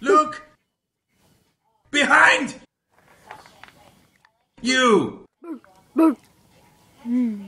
Look! Behind! You! Hmm.